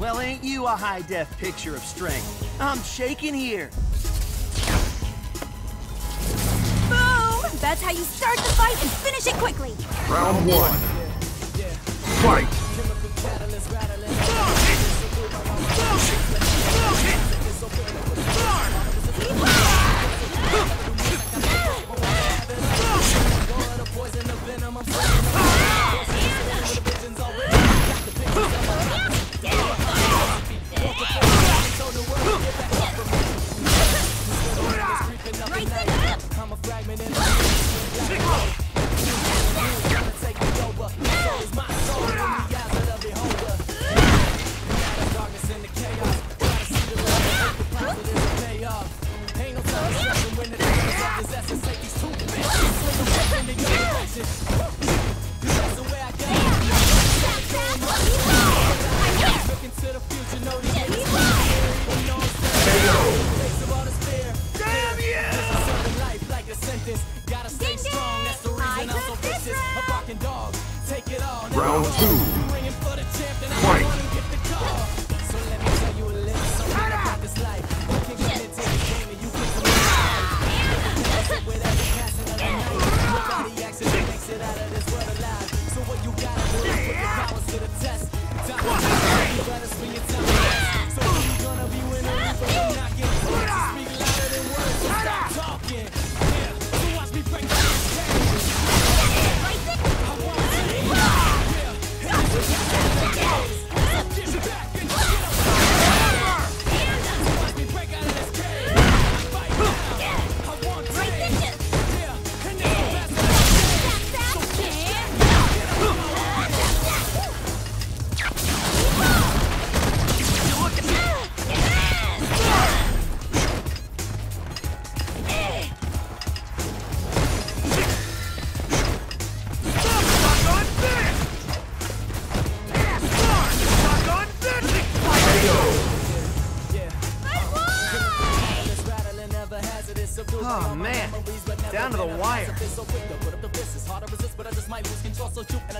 Well, ain't you a high-def picture of strength? I'm shaking here. Boom! That's how you start the fight and finish it quickly. Round one. Fight! Round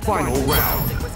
Final round.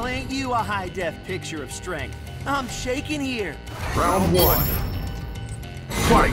Well, ain't you a high-def picture of strength? I'm shaking here. Round one. Fight!